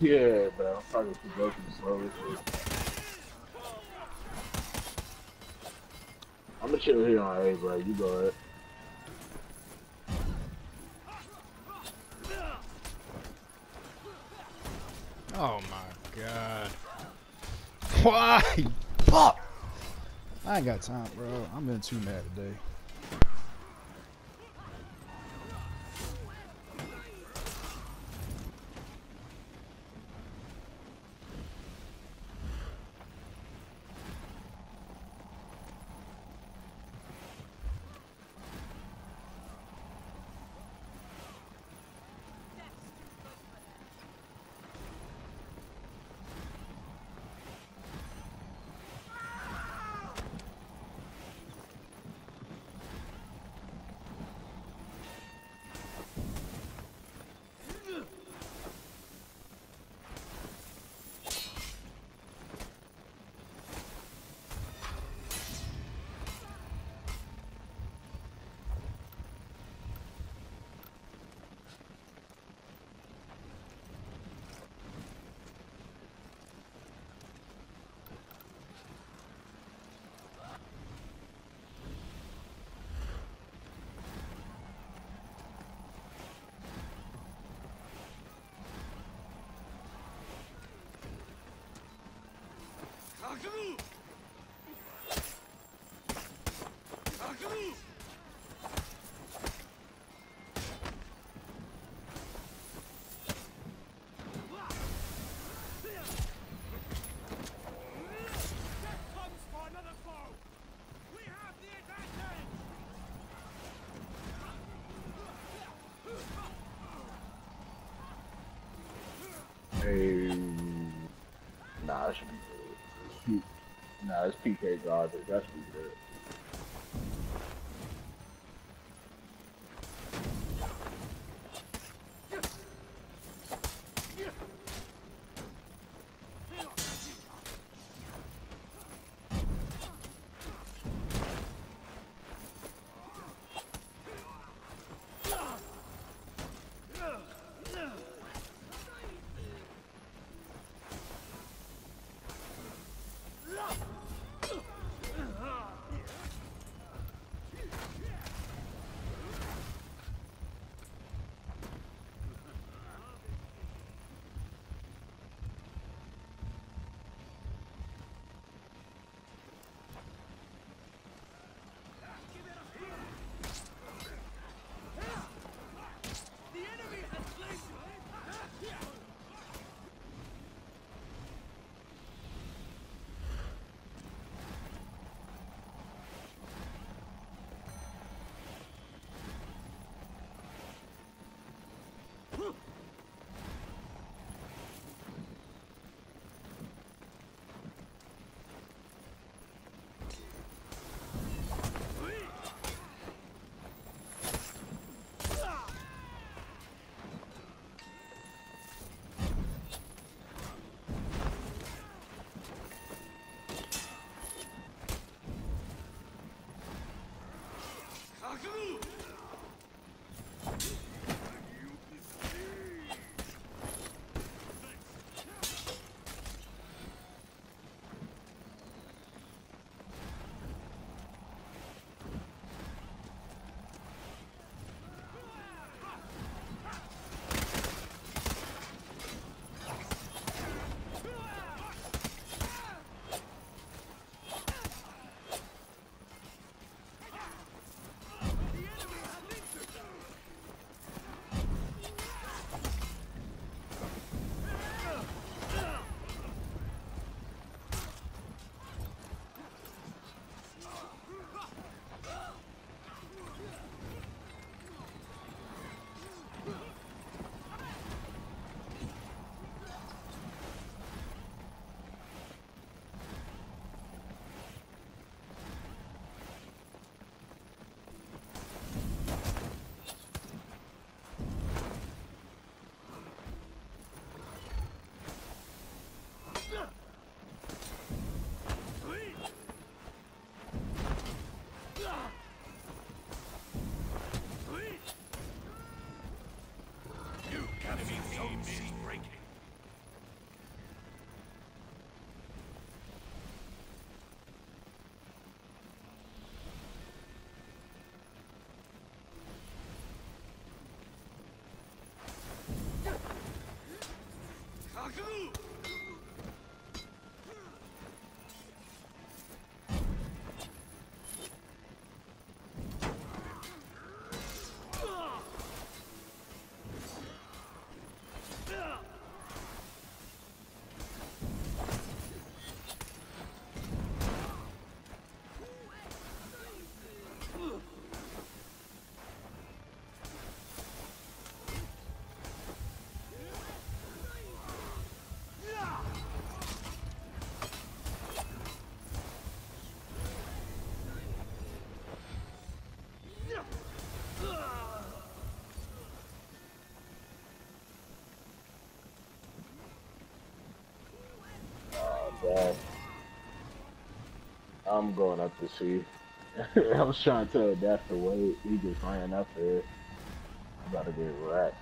Yeah, but I'm probably too broken slowly. I'm gonna chill here on A, bro. You go ahead. Oh my god. Why? Fuck! I ain't got time, bro. I'm in too mad today. Nah, that should be good. Nah, it's PK garbage. That should be good. I'm going up to see. I was trying to tell Death to wait. He just ran up there. I About to get wrecked.